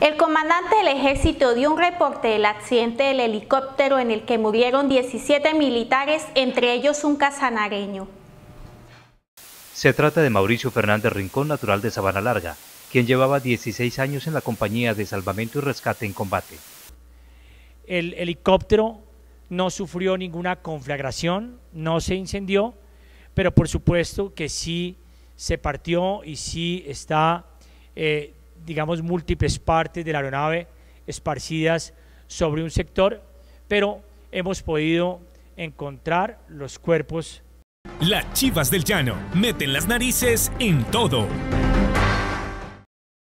El comandante del ejército dio un reporte del accidente del helicóptero en el que murieron 17 militares, entre ellos un casanareño. Se trata de Mauricio Fernández Rincón, natural de Sabana Larga, quien llevaba 16 años en la compañía de salvamento y rescate en combate. El helicóptero no sufrió ninguna conflagración, no se incendió, pero por supuesto que sí se partió y sí está eh, digamos, múltiples partes de la aeronave esparcidas sobre un sector, pero hemos podido encontrar los cuerpos. Las chivas del llano meten las narices en todo.